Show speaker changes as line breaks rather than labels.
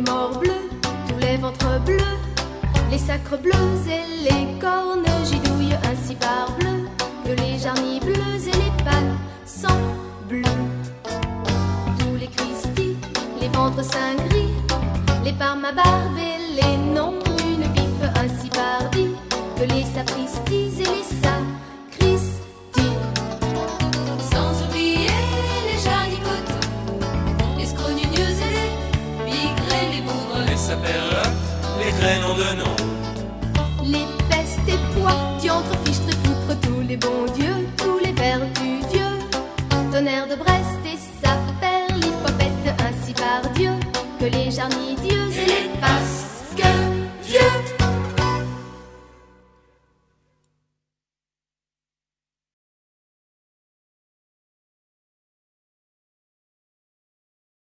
morts bleus, tous les ventres bleus, les sacres bleus et les cornes gidouillent ainsi par bleu, que les jarnies bleues et les pâles sont bleus. Tous les Christi, les ventres saint gris, les parmes et les noms d'une pipe ainsi bardie, que les sapristis et les.
Les.
Les pestes et poids, diantres, fiches, tréfoutres, tous les bons dieux, tous les vertus dieux. Tonnerre de Brest et sa perlipopette, ainsi par Dieu, que les jarnies